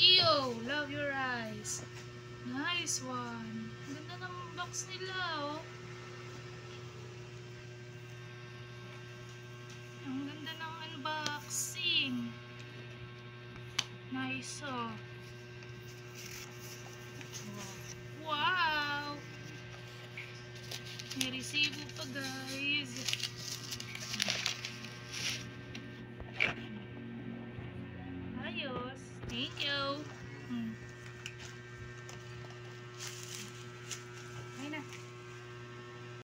Ew, love your eyes. Nice one. Ang Ganda ng box nila, oh. Ang ganda ng unboxing. Nice, oh. Wow! May resibo pa, guys. Thank you.